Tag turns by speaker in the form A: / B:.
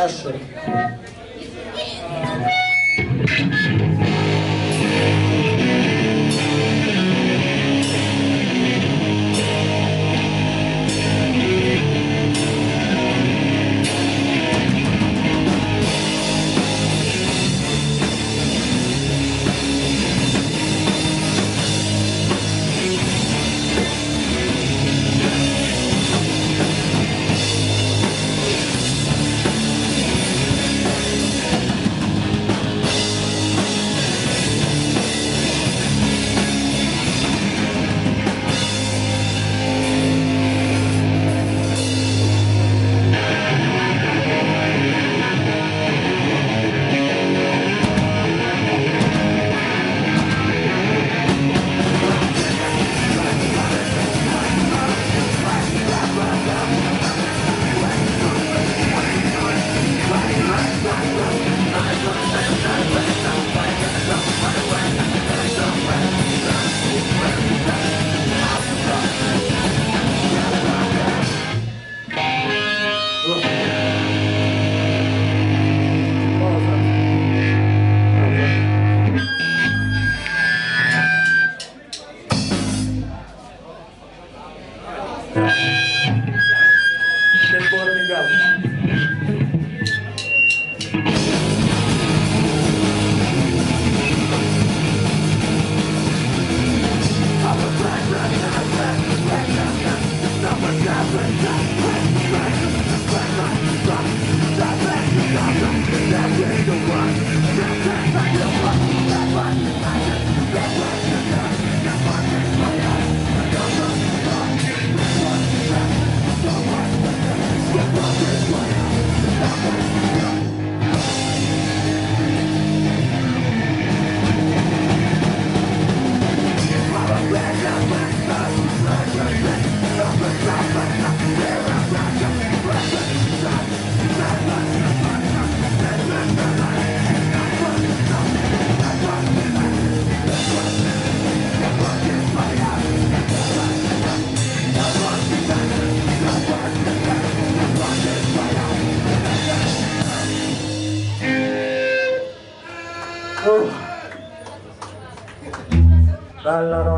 A: caixa. show. Oh. Bella roba.